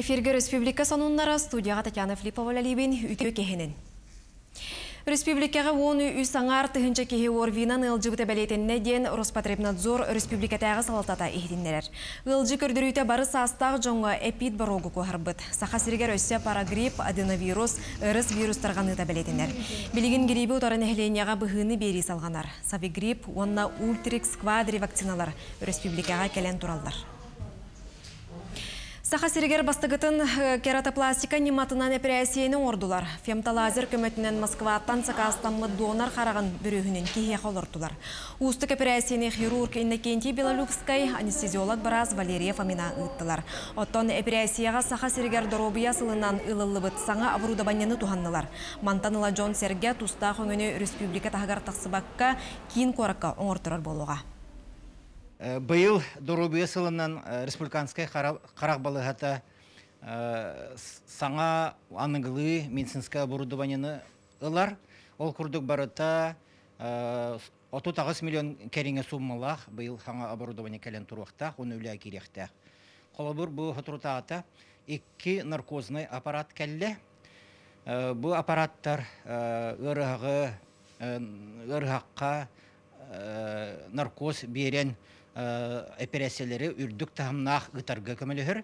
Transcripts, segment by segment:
Эфирге Республика сонуннара студияға Татьяна Флипова ләлебен үті кехенін. Республикаға оны үс аңар тұхынча кеге орвинан ылжы бәлетенне ден Роспотребнадзор республикатағы салатата ихдиннерер. Ылжы көрдірүйті бары састағы жоңға эпид барогу кохарбыт. Сақа сіргер өссе парагрипп, аденовирус, ырыс вирустарғаны да бәлетенер. Билигин гриппі ұтарын әхленияға бұхыны бері салғанар. Савигрипп, онна ультрикс квадри вакциналар республикаға келен туралдар. Саха сиригер бастыгытын э, кератопластика нематынан операцияны ордулар. Фемталазер көмөтінен Москваттан сакастаммы донор қараған бүрігінен кейе қолыртулар. Устық операцияны хирург Иннокентий Белолюбскай анестезиолог бараз Валерия Фомина ұттылар. Оттон операцияға саха сиригер доробия сылынан ылылыбыт саңа оборудованияны туханнылар. Мантаныла Джон Серге туста хөңіні республика тағығар тақсыбаққа кейін қораққа оңыртырар болуға. Э, Быйыл Дорубия сылынан э, республиканскай қарақ балығата э, саңа аныңғылы медицинское оборудованияны ылар. Ол күрдік барыта 39 миллион кәріңе суммалақ быйыл саңа оборудование кәлен тұруақта, оны үлі керекті. Қолабыр бұл хұтырутағыта екі наркозный аппарат кәлі. Бұл аппараттар ұрығы, ұрғаққа наркоз берен операциялары үрдік тахымнақ ғытарға көмілігір.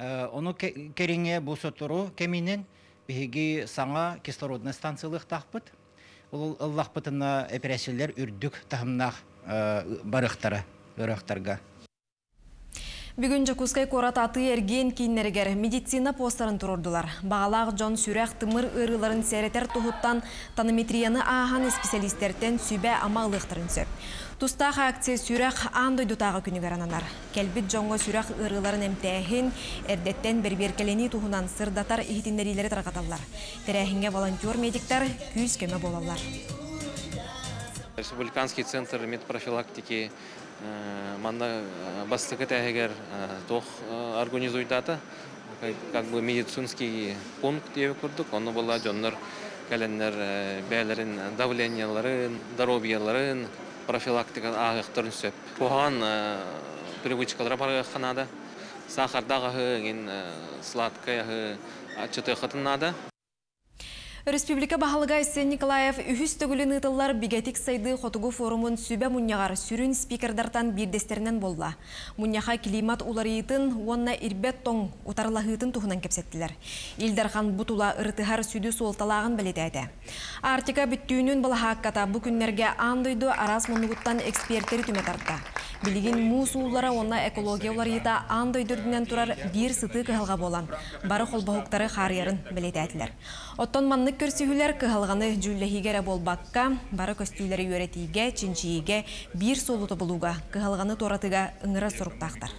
Э, оны кереңе бұл сотыру кеминен бігі саңа кислородный станциялық тақпыт. Ол ыллақпытына операциялар үрдік тахымнақ э, барықтары, ұрақтарға. Бүгін Жакускай корат аты ерген кейіннергер медицина постарын тұрырдылар. Бағалақ жон сүрәқ тымыр ұрыларын сәретер тұхыттан танометрияны аған специалистерден сүбә ама ылықтырын сөп. Тустақ акция сүрәқ андой дұтағы күні гарананар. Кәлбіт жоңға сүрәқ ұрыларын әмтәхін әрдеттен берберкелені тұхынан сырдатар ихтиннерилері тарқаталар. Тәрәхінге волонтер күз көмі болалар. Республиканский центр медпрофилактики манда э, бастыкы тәгер э, тох организуйдаты как бы медицинский пункт деп көрдік оны была жоннор кәленнер бәлерин давленияларын здоровьяларын профилактика агыктырын сөп. Туган привычкалар бар ханада сахардагы сладкая чытыхытынада Республика Бахалыга Исен Николаев үхіс төгілін ұтылар бігетік сайды қотугу форумын сүбә мұнияғар сүрін спикердартан бирдестерінен болла. Мұнияға климат уларыйтын, онна ирбет тоң ұтарлағытын тұхынан кепсеттілер. Илдархан бұтула ұртығар сүді солталағын білеті әді. Артика бүттүйінін бұл хаққата бұл күннерге арас мұнығыттан эксперттері түмет артта. Білігін мұс улара онна экология уларыйта андай дүрдінен тұрар бір сыты кығалға болан. Бары қолбағықтары қариярын білеті әтілер. Оттон маннык көрсүһүлер кыһалганы жүллэһигере болбакка, бары көстүүлери үөретиге, чинчииге, бир солуты болуга, кыһалганы торатыга ыңыра суруктактар.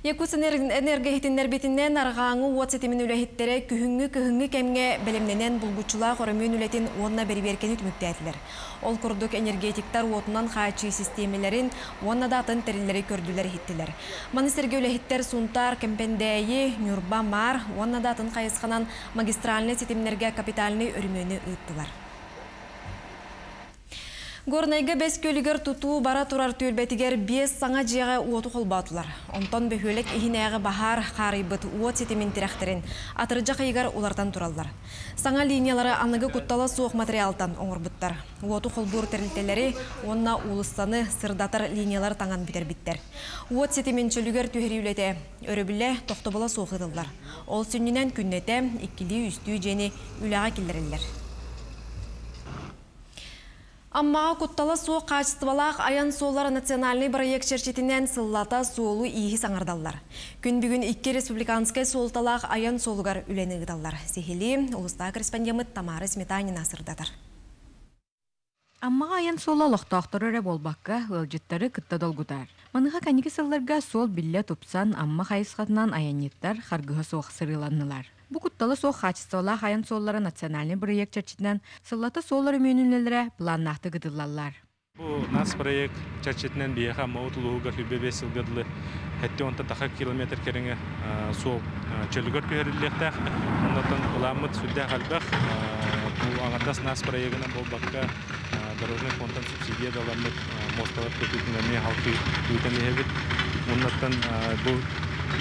Якус энергетиннер битиннен арғаңы уот сетимин үләхиттере күхүңгү күхүңгү кемге белемненен булгучула хоромун үлетин онна бериберкени түмүктәтилер. Ол курдук энергетиктар уотунан хаачы системаларын онна датын терилери көрдүлер хиттилер. Манистерге үләхиттер сунтар кемпендейи Нюрба мар онна датын кайысханан магистральный сетимнерге капитальный өрмөнү ыттылар. Горнайга бес көлігер бара тұрар төлбетігер бес саңа жиға уоты қолбатылар. Онтон бөхөлік бахар қарайбыт уот сетемен тірәқтерін атырыжа қайығар олардан тұралдар. Саңа линиялары анығы құттала суық материалтан оңырбыттар. Уоты қолбур тәрілтелері онна улыстаны сырдатар линиялар таңан бітер біттер. Уот сетемен чөлігер түйірі өрөбілі тоқтобыла суық еділдар. Ол сүннінен күннеті, иккілі үсті жені үліға келдірілдер. Аммаға құттала суы қачыстывалақ аян суолары национальный проект черчетінен сыллата суолу иихи саңардаллар. Күн бүгін икки республиканскай суолталақ аян суолугар үлені ғыдаллар. Сехили, ұлыста корреспондемыт Тамары Сметанина сырдатар. Аммаға аян суола лохтоқтыры рэ болбаққа ылжыттары кытта долгутар. Маныға канеки сылларга суол билле тупсан амма хайысқатынан аянниттар харгыға суық сырыланнылар. Бу кутталы со хачыстала хаян соллары национальный проект чарчитинен сыллата соллары мөнүнлелере планнахты гыдыллаллар. Бу нас проект чарчитинен бияха маутулууга хүбебе сылгыдлы хәтте онта таха километр кереңе сол чөлгөр көрүллектә. Ондан уламыт сүддә халбах бу аңатас нас проектына болбакка дорожный фонддан субсидия даламыт мосталар көтүтүнәне халкы үтәне хәбит. Ондан бу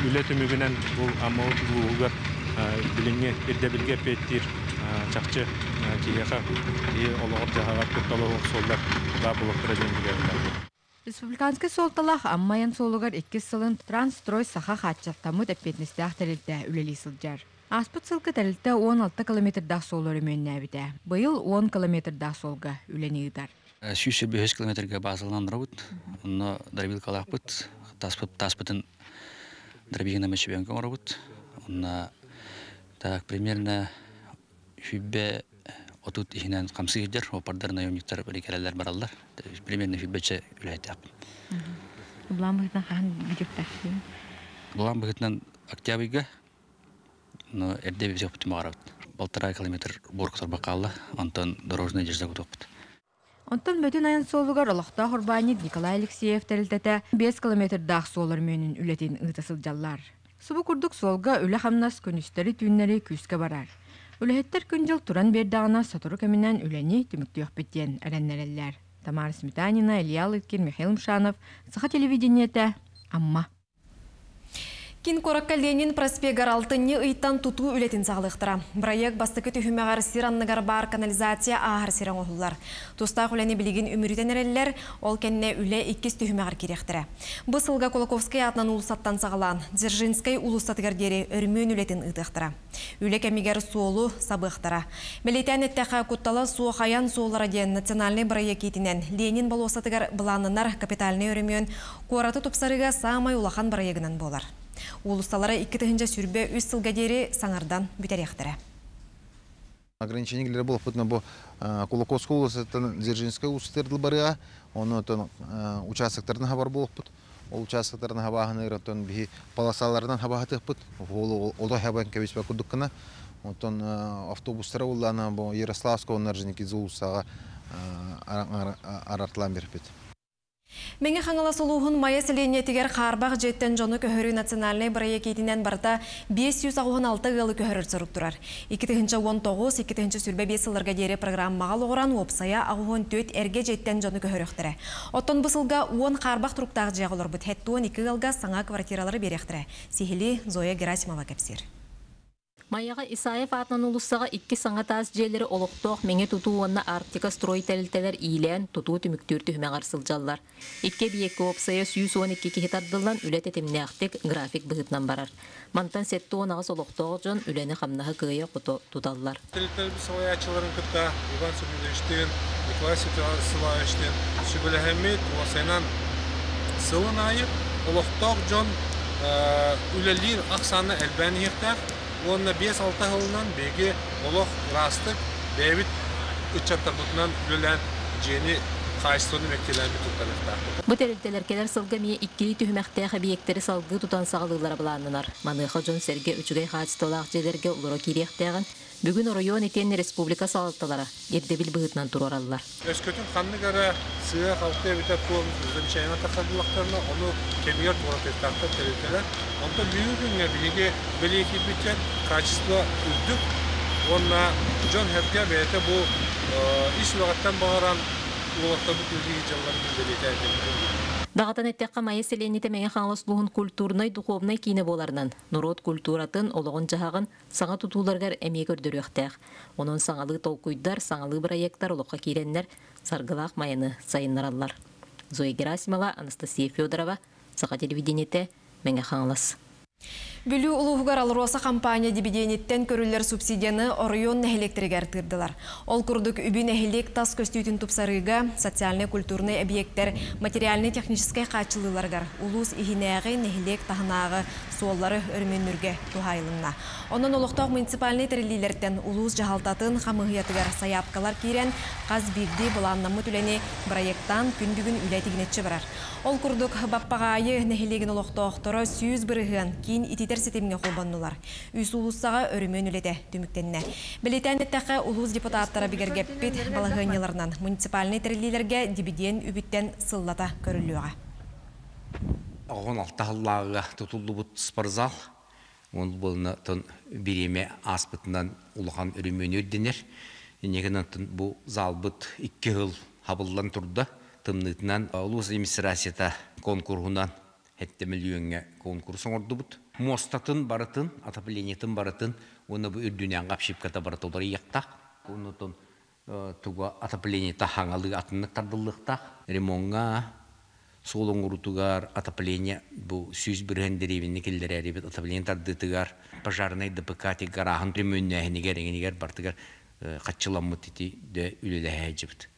үле түмүгүнен бул улуугар билиңе ирдебилге петтир чакчы киеха и олоғыр жағағар күтталығы солдар да бұлықтыра жөндігерілер. Республиканский солталах аммайын солугар 2 сылын трансстрой саха хатчаттамыт әппетністәқ тәрілді үлелі сылжар. Аспыт сылкы тәрілді 16 километрдақ солы өріменне әбіді. Бұйыл 10 километрдақ солға үлені ұдар. Сүйсі 5 километрге базылынан дұрабыт. Оны дәрбил қалақпыт. Таспытын дәрбигін әмеші орабыт. Оны так примерно хүббе отут ихинен камсы гидер опардар наемниктер берекелелер бараллар. Примерно хүббече үләйтәп Бұлан бұғытан қан бүдіктәк. булан быгытнан октябрьга но эрде бизек бутума карабыт полтора километр бурктор бакалла онтон дорожный жежде кутуппут Онтон бөтін айын солугар олықта құрбанит Николай Алексеев тәрілтәті 5 километр дақ солыр мөнін үлетін ұйтасыл жаллар. Субу күрдік солға үлі хамнас күністері түйінлері күске барар. Үлэһеттер күнжыл туран бердағына сатуру кәмінен үләні түміктіөк беттен әрәннәрелләр. Тамара Сметанина, Илья Лыткин, Михаил Мшанов, Саха телевидениеті, Амма. Кин коракка Ленин проспегар алтынны ыйттан туту үлетін сағылықтыра. Проект бастықы түхімеғар сиранныгар бар канализация ағар сиран оғылар. Туста хүләне білеген үмірітен әрелер, ол кәнне үлі иккіз түхімеғар керектірі. Бұл сылға Колоковскай атынан улысаттан сағылан, Дзержинскай улыстатығардері өрмөн үлетін ыдықтыра. Үлі кәмегер суолу сабықтыра. Белетен әттәқа суы қаян суолара ден национальный проект етінен Ленин балуасатығар бұланынар капитальный өрмөн қораты тұпсарыға самай улахан болар. Улусталары 2 сүрбе үс сылға дері саңардан бүтеректірі. ограничениялер болып бұтына бұл Кулаковская улысы Дзержинская улыстырды барыға, оны участоктарына хабар болып бұт. Ол участоктарына хабағыны ұраттан бі полосаларынан хабағытық бұт. Ол олда хабан кәбеспе күдіккіна. Онтон автобустары олланы бұл Ярославска онар және кедзі улысаға Меңе хаңала солуғын майя селенетігер қарбақ жеттен жоны көхірі национальный проектінен барда 566 ғылы көхірір сұрып тұрар. 2-19, 2 сүрбе 5 сылырға дері программаға лоғыран опсая ағуын төт әрге жеттен жоны көхіріқтірі. Оттон бұсылға 10 қарбақ тұрыптағы жағылыр бұд хәттуын 2 ғылға саңа квартиралары беректірі. Маяға Исаев атынан улуссаға икки саңатаас жерлері олықтоқ меңе туту онна Арктика строй тәлілтелер ийлән туту түміктүр түхме қарсылжаллар. Икке биекке опсая сүйіс он икки кихитардылан үлет этимнәқтік график бұғытнан барар. Мантан сетті онағыз олықтоқ жон үләні қамнаға күйе құты туталлар. Тәлітел біз сылаячыларын күтті Иван Субилештен, Николай Сылаячтен, Сүбіләхемет, Уасайнан сылын айып, олықтоқ жон үлелер ақсаны әлбән ехтар, онна 5-6 жылынан беге олық растық бәйбіт үтчаттар бұтынан үлелән жені қайсыны мектелән тұттанықтар. Бу тәрелтелер келер сылга мие иккили түһмәхтәх объекттери салгы тутан сагылылар буланнар. Маныха жон серге үчүгэй хатсталак жерлерге улура кириэхтәгән бүгүн район итен республика салатталара эрдебил быгытнан турараллар. Өскөтүн ханны гара сыа халкы ком тахадылыктарына оны туратыктарда тәрелтелер. Онда бүгүнгә биге белеки битет качество үздүк. Онна жон хәбгә бәйте бу иш вакыттан багаран Дағатан әттәққа майы қаңлас луғын культурнай, духовнай кейіне боларынан. Нұрот культуратын олығын жағағын саңа тұтуларғар әме көрдірі өқтәқ. Оның саңалы толкуйдар, саңалы проекттар олыққа кейреннер сарғылақ майыны сайынларалар. Зоя Герасимова, Анастасия Федорова, Сақа телевидениеті мәңе қаңлас. Бүлі ұлығығар алыроса компания дебедениеттен көрілер субсидияны орыйон нәхелектірігер тырдылар. Ол күрдік үбі нәхелек тас көстейтін тұпсарыға социальный культурный объекттер, материальный техническай қачылыларғар, улус ихинәғі нәхелек тахынағы суоллары өрменнүрге тухайлынна. Онын олықтақ муниципальный тірілілерден улус жағалтатын қамығиятығар саяпкалар кейрен қаз бирді бұланнамы түләне проекттан күн бүгін үләтігінетші барар. Ол күрдік баппағайы нәхелеген олықтақтары сүйіз бірігін кейін ититер сетемге қолбаннулар. Үс улуссаға өрімен үлеті түміктенне. Білетен әттәқі улус депутаттары бігергеппет балығынеларынан муниципальный тірілілерге дебиден үбіттен сыллата көрілуға. Оғын алтағыллағы тұтылды бұт спорзал. Он болны тон биреме аспытынан улахан. Негінен тон бұл зал бұт 2 жыл хабылдан тұрды. Тымнытынан улус администрацията конкурсынан хеттемелүйеңе конкурс оңордубут. Мостатын барытын, отоплениятын барытын, оны бу үрдүнен капшипката барытылар ияқтақ. Онутон туга отопленията хаңалы атыннык тардыллыктақ. Ремонға солон урутугар отопление бу сүүс бирен деревинни киллерери бит отопление тардытыгар пожарный ДПК ти гарахын төмөннәһинигер эңинигер бартыгар качыламмыт ити де үлеләһәҗибит.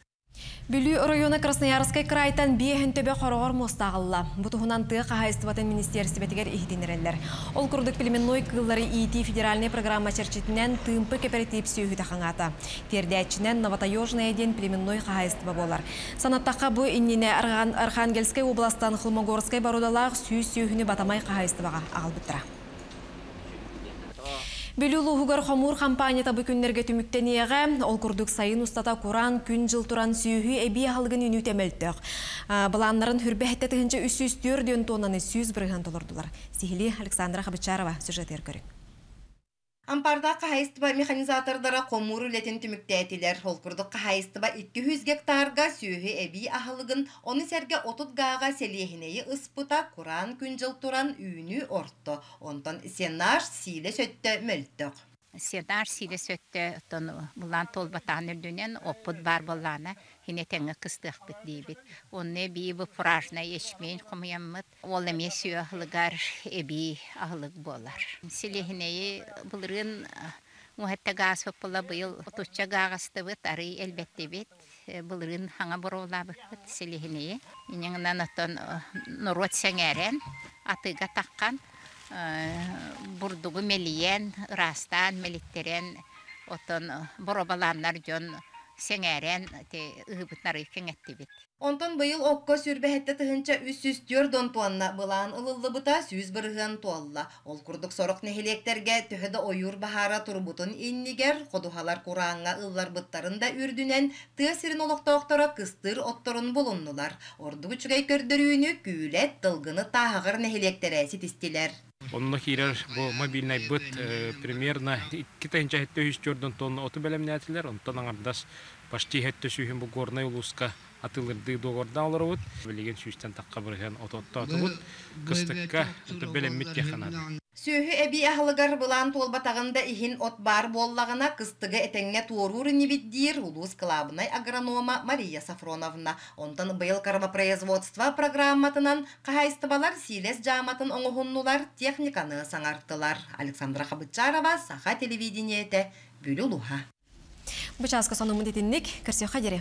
Бүлі района Красноярскай крайтан биехін төбе қорғыр мостағылла. Бұтығынан тұғы қағайыстыбатын министерстібетігер ихдинерелер. Ол күрдік племенной кыллары ИТ федеральный программа черчетінен тымпы кооператив сүйхі тақаңата. Тердәтчінен новотаежный ден племенной қағайыстыбы болар. Санаттаққа бұ иннене Архангельскай областан Хылмогорскай барудалақ сүй сүйхіні батамай қағайыстыбыға ағыл бұттыра. Бүлі луғығар қомур компанията бүкіннерге түміктенеға, ол күрдік сайын ұстата Құран күн жыл туран сүйі әбей халғын үні темелттіқ. Бұланларын хүрбәхетті түхінші 304 тоннаны сүйіз бірген толырдылар. Сихили Александра Хабычарова сюжет еркірін. Ампарда қағайыстыба механизатордара қомур үлетін түміктәтілер. Холкурдық қағайыстыба 200 гектарға сүйі әбей ахылығын, оны сәрге 30 ғаға селехінеyi ыспыта Құран күнжыл туран үйіні ортты. Онтан сенар силе сөтті мөлттіқ. Сенар силе сөтті бұлан толбатан үрдінен опыт бар болланы теңі кыстық бит дейбит. Онны бей бұ фуражна ешмейн құмыяммыт. Ол әме сүйі ахылығар әбей ахылық болар. Бұрола бұт селехінеyi. Инеңінен отын нұрот сәңәрен, атыға таққан, бурдугу мелиен, растан, мелиттерен, отон боробаланнар жон сеңәрен, те ыгыбытнары кеңетти бит. Онтон быйыл окко сүрбәһетте тыһынча үс дон туанна былаан ылыллы бұта сүз бырыган туалла. Ол курдук сорок нехилектерге төһөдө ойур бахара турбутун иннигер, ходухалар курааңа ыллар быттарын да үрдүнен тыа сирин олоктооктора кыстыр отторун болуннулар. Орду күчүгэй көрдөрүүнү күлет тылгыны таагыр нехилектере ситистилер. Онно кирер бу мобильный быт примерно. Китайнча хетте үс жордон тонна оту белемнәтилер, онтон аңардас хетте бу горный улуска. Атылырды догорда олорбут билеген сүүстен такка бирген ототто атыбут кыстыкка это белеммит яханат Сүйі әбі ахылыгар бұлан толбатағында ихин от бар боллағына кыстыгы этеңге туорур небеддир улус клабынай агронома Мария Сафроновна. Онтан быйыл карбопроизводство программатынан қағайстыбалар силес жаматын оңығыннулар техниканы саңарттылар. Александра Хабычарова, Саха телевидениеті, Бүлі Луха. Бұчасқа соны мұндетіннік, кірсе қадері.